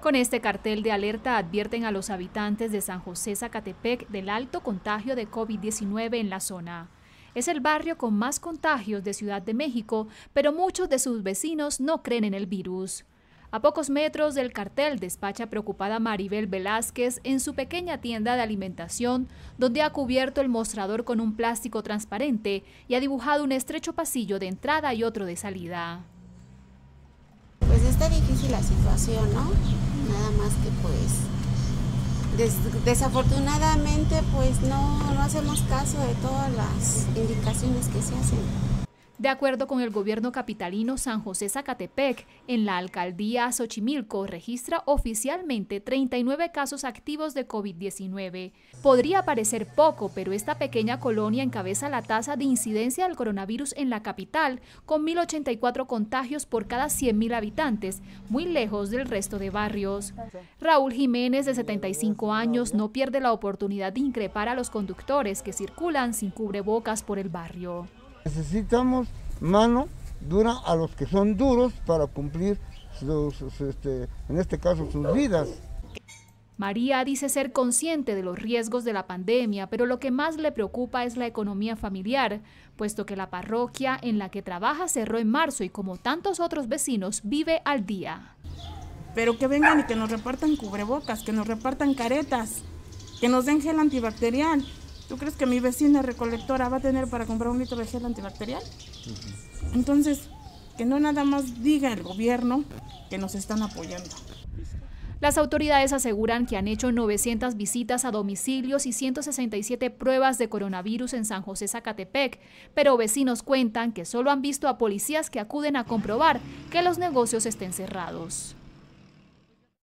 Con este cartel de alerta advierten a los habitantes de San José Zacatepec del alto contagio de COVID-19 en la zona. Es el barrio con más contagios de Ciudad de México, pero muchos de sus vecinos no creen en el virus. A pocos metros del cartel despacha preocupada Maribel Velázquez en su pequeña tienda de alimentación, donde ha cubierto el mostrador con un plástico transparente y ha dibujado un estrecho pasillo de entrada y otro de salida. Está difícil la situación, ¿no? Nada más que pues desafortunadamente pues no, no hacemos caso de todas las indicaciones que se hacen. De acuerdo con el gobierno capitalino, San José Zacatepec, en la alcaldía Xochimilco registra oficialmente 39 casos activos de COVID-19. Podría parecer poco, pero esta pequeña colonia encabeza la tasa de incidencia del coronavirus en la capital, con 1.084 contagios por cada 100.000 habitantes, muy lejos del resto de barrios. Raúl Jiménez, de 75 años, no pierde la oportunidad de increpar a los conductores que circulan sin cubrebocas por el barrio. Necesitamos mano dura a los que son duros para cumplir este, en este caso sus vidas. María dice ser consciente de los riesgos de la pandemia, pero lo que más le preocupa es la economía familiar, puesto que la parroquia en la que trabaja cerró en marzo y como tantos otros vecinos vive al día. Pero que vengan y que nos repartan cubrebocas, que nos repartan caretas, que nos den gel antibacterial, ¿Tú crees que mi vecina recolectora va a tener para comprar un litro de gel antibacterial? Entonces, que no nada más diga el gobierno que nos están apoyando. Las autoridades aseguran que han hecho 900 visitas a domicilios y 167 pruebas de coronavirus en San José Zacatepec, pero vecinos cuentan que solo han visto a policías que acuden a comprobar que los negocios estén cerrados.